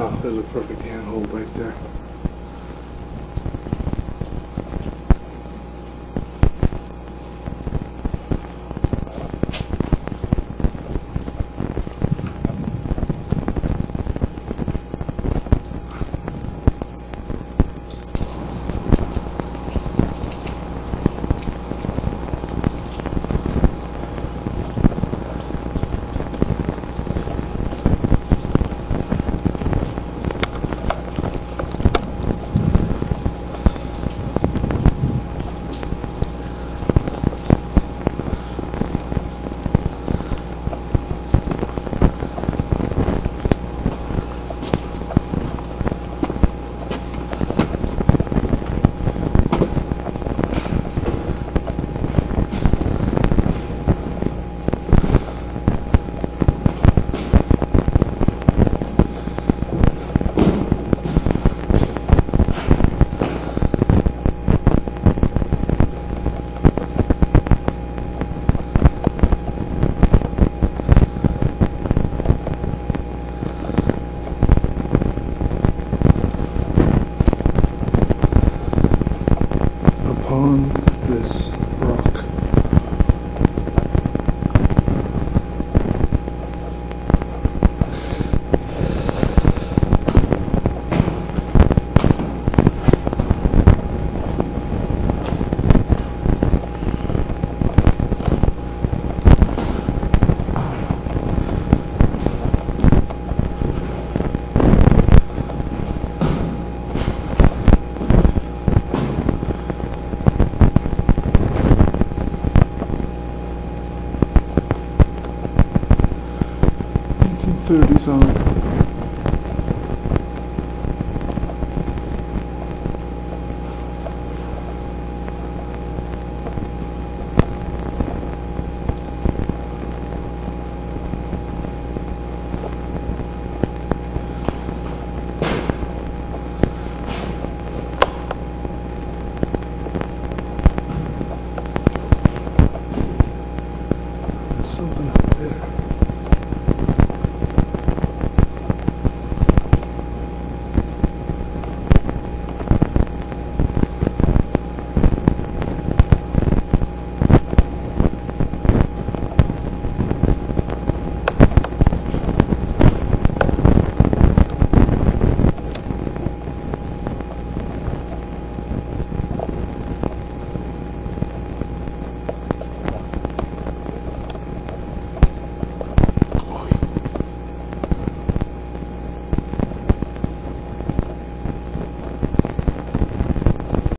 Oh, There's a perfect handhold right there. 1930s on. something up there.